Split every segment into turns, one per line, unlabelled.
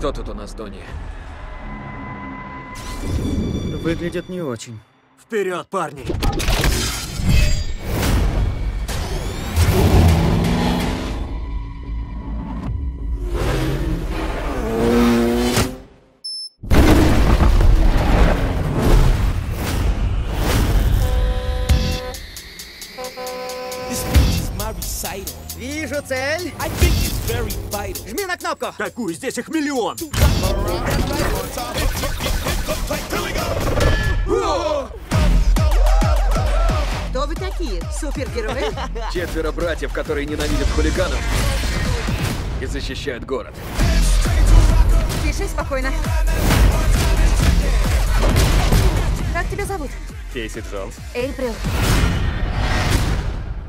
Что тут у нас, Донни?
Выглядит не очень.
Вперед, парни!
Recital.
Вижу цель. Жми на кнопку.
Какую? Здесь их миллион!
Кто вы такие? Супергерои?
Четверо братьев, которые ненавидят хулиганов и защищают город.
Пиши спокойно. Как тебя зовут?
Кейси Джонс.
Эйприл.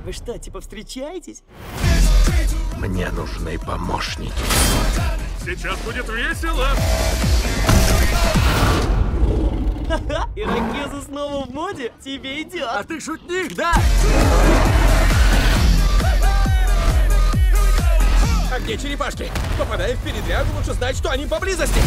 Вы что, типа встречаетесь?
Мне нужны помощники.
Сейчас будет весело!
Ирокезы снова в моде? Тебе идет.
А ты шутник, да?
А где черепашки? Попадаем в передрягу, лучше знать, что они поблизости.